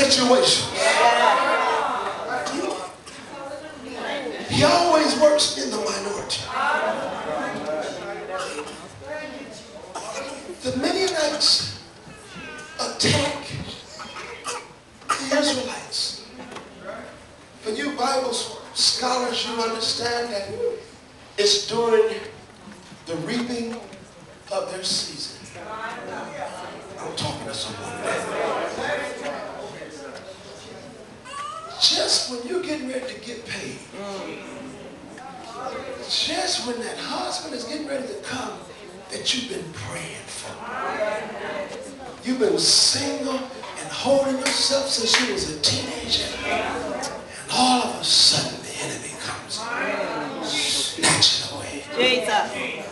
situations. He always works in the minority. The Midianites attack the Israelites. For you Bible scholars, you understand that it's during the reaping of their season. I'm talking to someone. Just when you're getting ready to get paid, just when that husband is getting ready to come that you've been praying for. You've been single and holding yourself since you was a teenager. And all of a sudden the enemy comes and snatches it away. Jesus.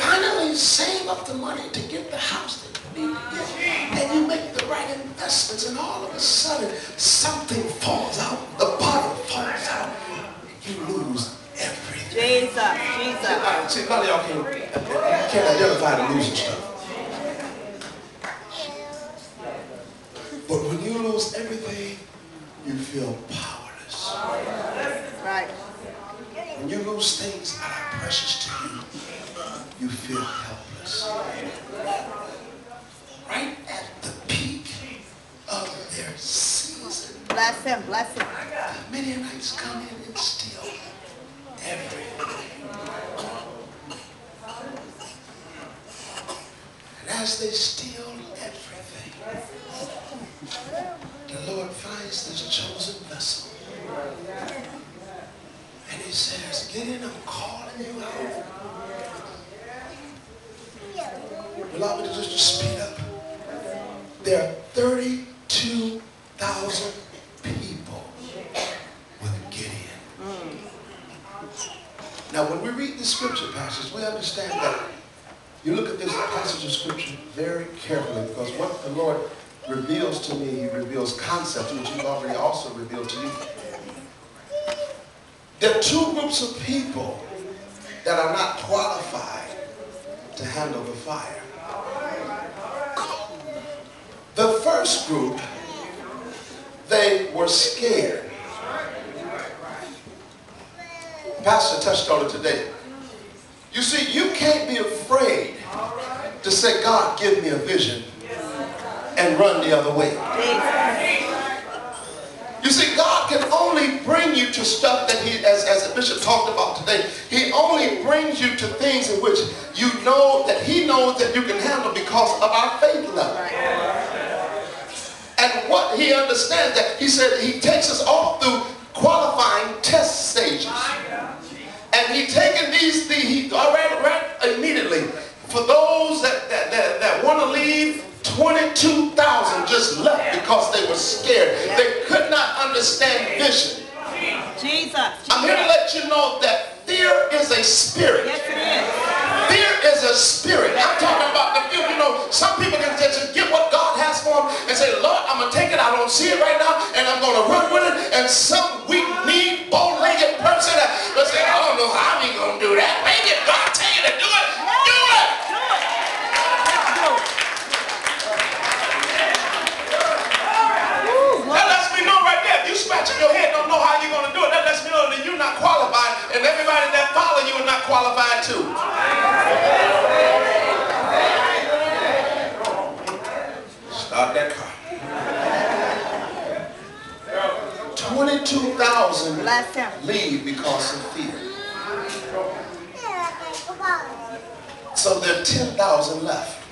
Finally save up the money to get the house that you need to get. And you make the right investments and all of a sudden something falls out. The bottom falls out. You lose everything. Jesus. Jesus. See, a lot of y'all can't, can't identify the losing stuff. But when you lose everything, you feel powerless. Right. When you lose things that are precious to you, you feel helpless. Bless him. Bless him. Midianites come in and steal everything. And as they steal everything, the Lord finds this chosen vessel. And he says, get in, I'm calling you out. Allow me to just speed up. There are 32,000 people with Gideon. Now, when we read the scripture passage, we understand that you look at this passage of scripture very carefully because what the Lord reveals to me, he reveals concepts which he already also revealed to you. There are two groups of people that are not qualified to handle the fire. The first group, they were scared. Pastor touched on it today. You see, you can't be afraid to say, God, give me a vision and run the other way. You see, God can only bring you to stuff that he, as, as the bishop talked about today, he only brings you to things in which you know that he knows that you can handle because of our faith level. And what he understands that he said he takes us all through qualifying test stages. And he taken these things, he already right immediately. For those that, that, that, that want to leave, 22,000 just left because they were scared. They could not understand vision. Jesus. I'm here to let you know that fear is a spirit. Yes, it is. Fear is a spirit. I'm talking about the fear. You know, some people can just get what God has for them and say, Lord, I'm going to take it. I don't see it right now, and I'm going to run with it. And some do that. Make it. God tell you to do it. Do it. Do it. Let's do it. That lets me know right there. If you scratching your head, don't know how you're going to do it. That lets me know that you're not qualified, and everybody that follow you is not qualified too. Start that car. 22,000 leave because of fear. So there are 10,000 left.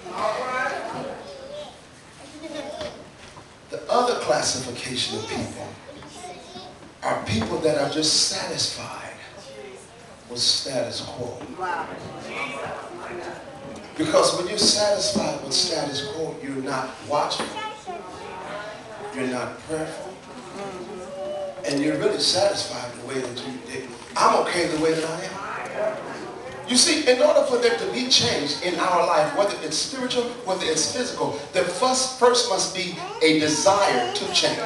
The other classification of people are people that are just satisfied with status quo. Because when you're satisfied with status quo, you're not watchful, you're not prayerful, and you're really satisfied the way that you did. I'm okay the way that I am. You see, in order for there to be change in our life, whether it's spiritual, whether it's physical, there first, first must be a desire to change.